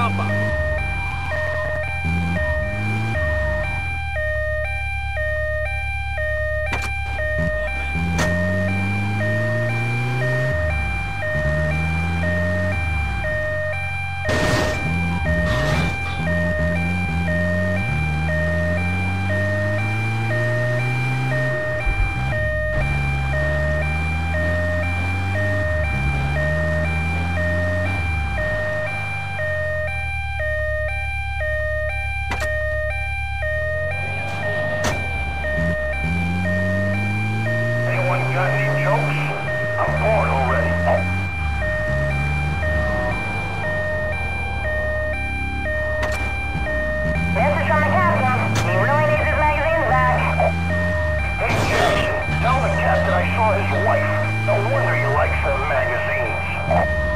Apa. No wonder he likes them magazines.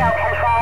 Radio control.